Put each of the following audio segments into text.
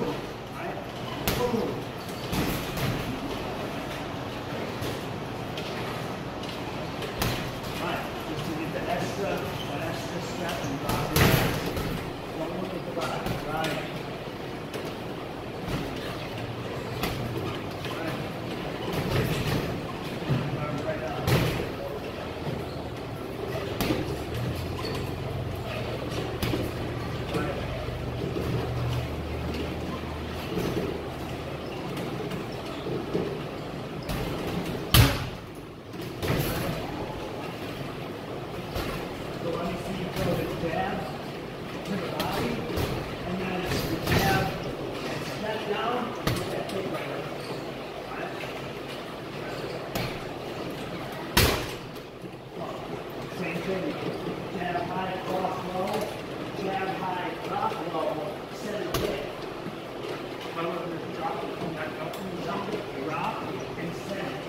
Thank you. Jab high, cross low, jab high, drop low, set a kick. However, drop it, come back up, and jump it, drop, and set it.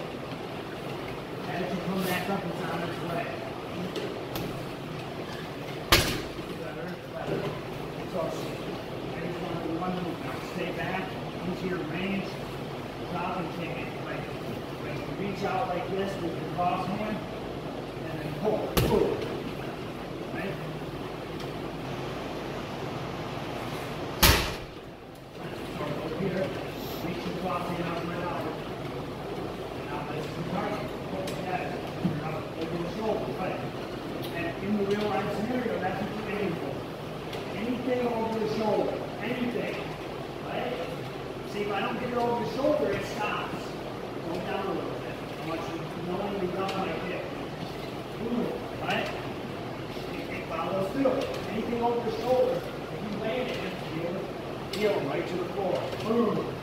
As come back up, it's on its way. Better, better. So, I just want to do one move now. Stay back into your range, drop and kick it. Like, like reach out like this with your cross hand, and then pull, pull. Right? So over here, reach your cross hand out right out. Now this is the target. Pull the head. Now over the shoulder, right? And Anything over the shoulder, anything, right? See, if I don't get it over the shoulder, it stops. Go down a little. I want you to knowingly down like. Boom, right? Can follow through. Anything over the shoulder, if you land it, heel right to the floor. Boom.